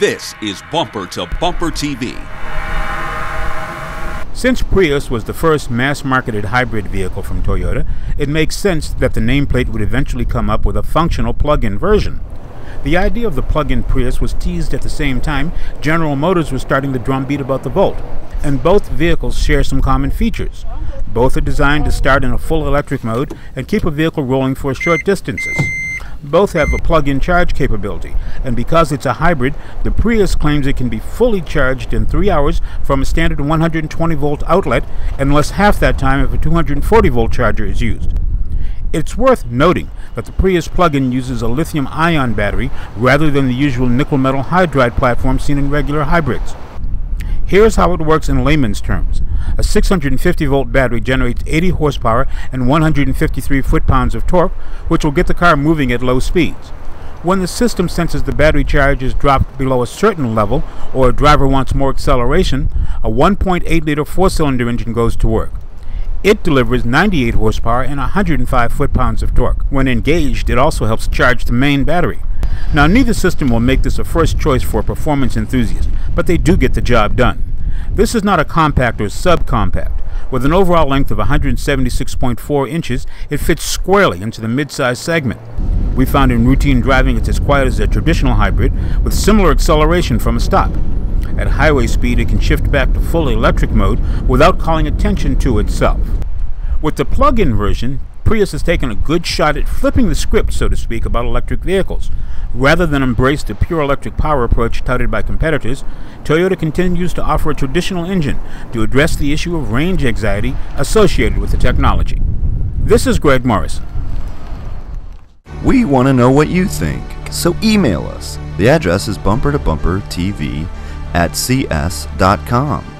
This is Bumper to Bumper TV. Since Prius was the first mass marketed hybrid vehicle from Toyota, it makes sense that the nameplate would eventually come up with a functional plug in version. The idea of the plug in Prius was teased at the same time General Motors was starting the drumbeat about the Volt, and both vehicles share some common features. Both are designed to start in a full electric mode and keep a vehicle rolling for short distances. Both have a plug-in charge capability, and because it's a hybrid, the Prius claims it can be fully charged in 3 hours from a standard 120 volt outlet and less half that time if a 240 volt charger is used. It's worth noting that the Prius plug-in uses a lithium-ion battery rather than the usual nickel metal hydride platform seen in regular hybrids. Here's how it works in layman's terms. A 650 volt battery generates 80 horsepower and 153 foot-pounds of torque, which will get the car moving at low speeds. When the system senses the battery charge is dropped below a certain level or a driver wants more acceleration, a 1.8 liter four-cylinder engine goes to work. It delivers 98 horsepower and 105 foot-pounds of torque. When engaged, it also helps charge the main battery. Now, neither system will make this a first choice for a performance enthusiast, but they do get the job done. This is not a compact or subcompact. With an overall length of 176.4 inches, it fits squarely into the midsize segment. We found in routine driving it's as quiet as a traditional hybrid, with similar acceleration from a stop. At highway speed, it can shift back to full electric mode without calling attention to itself. With the plug-in version, Prius has taken a good shot at flipping the script, so to speak, about electric vehicles. Rather than embrace the pure electric power approach touted by competitors, Toyota continues to offer a traditional engine to address the issue of range anxiety associated with the technology. This is Greg Morrison. We want to know what you think, so email us. The address is bumper to bumper TV at cs.com.